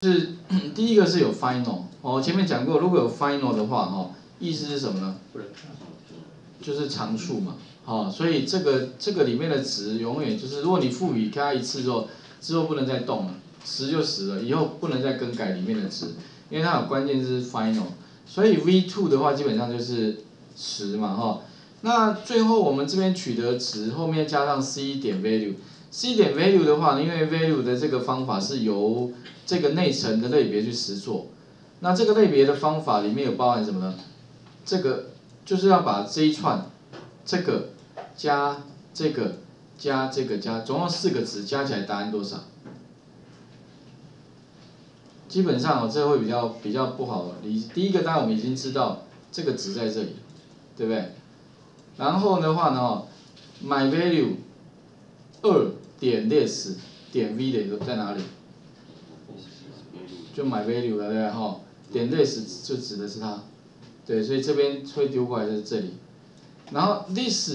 是 第一个是有 final 哦，前面讲过，如果有 final 的话，哈，意思是什么呢？就是常数嘛，哦，所以这个这个里面的值永远就是，如果你赋予它一次之后，之后不能再动了，十就十了，以后不能再更改里面的值，因为它有关键是 final，所以 v two 的话基本上就是十嘛，哈，那最后我们这边取得值后面加上 c 点 value，c 点 value 的话，因为 value 的这个方法是由这个内层的类别去实做，那这个类别的方法里面有包含什么呢？这个。就是要把这一串，这个加这个加这个加，总共四个值加起来答案多少？基本上哦，这会比较比较不好理。第一个当然我们已经知道这个值在这里，对不对？然后的话呢，my value 二点 this 点 v 的在哪里？就 my value 了，对不对？哈，点 this 就指的是它。对，所以这边会丢过来是这里，然后 this。